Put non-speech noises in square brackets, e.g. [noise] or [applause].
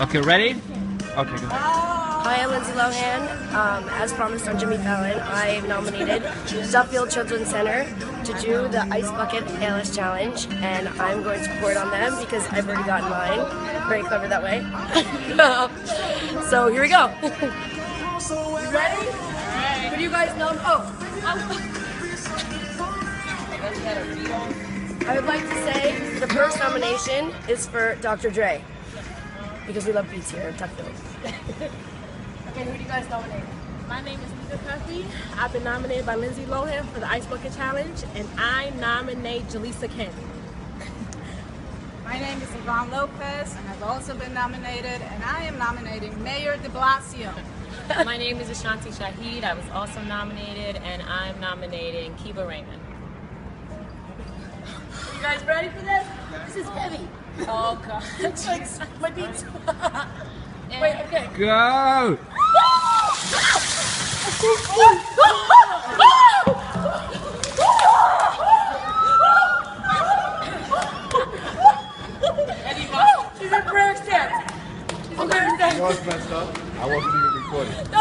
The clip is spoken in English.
Okay, ready? Okay, go ahead. Hi, I'm Lindsay Lohan. Um, as promised on Jimmy Fallon, I am nominated Duffield Children's Center to do the Ice Bucket ALS Challenge, and I'm going to report on them because I've already gotten mine. Very clever that way. [laughs] so here we go. [laughs] you ready? What do you guys know? Oh. [laughs] I would like to say the first nomination is for Dr. Dre because we love beats here in Tuckville. okay, who do you guys nominate? My name is Lisa Cuffy. I've been nominated by Lindsay Lohan for the Ice Bucket Challenge, and I nominate Jaleesa Ken. [laughs] My name is Yvonne Lopez, and I've also been nominated, and I am nominating Mayor de Blasio. [laughs] My name is Ashanti Shahid. I was also nominated, and I'm nominating Kiva Raymond. Are you guys ready for this? This is heavy. Oh God! [laughs] It's like [laughs] my beats. [laughs] Wait, okay. Go! She's in prayer stance. She's in prayer stance. You know what's messed up? I wasn't even recording.